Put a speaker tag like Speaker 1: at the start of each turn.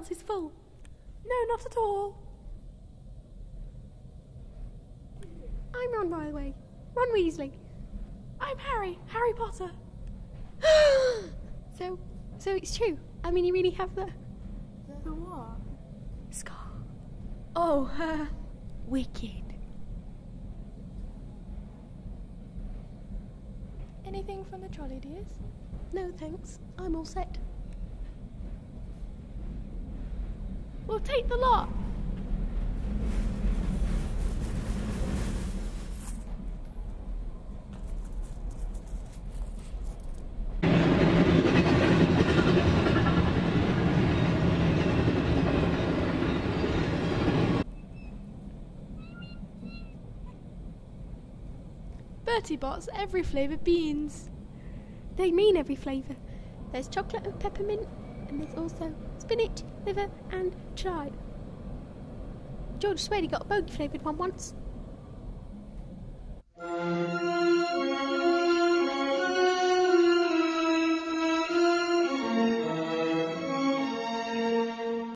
Speaker 1: else is full. No, not at all. I'm Ron, by the way. Ron Weasley. I'm Harry. Harry Potter. so, so it's true. I mean, you really have the
Speaker 2: The what?
Speaker 1: scar. Oh, uh, wicked.
Speaker 2: Anything from the trolley, dears?
Speaker 1: No, thanks. I'm all set. We'll take the lot. Bertie Bott's every flavour beans. They mean every flavour. There's chocolate and peppermint, and there's also spinach, liver, and chive. George Swady got a bogey flavoured one once.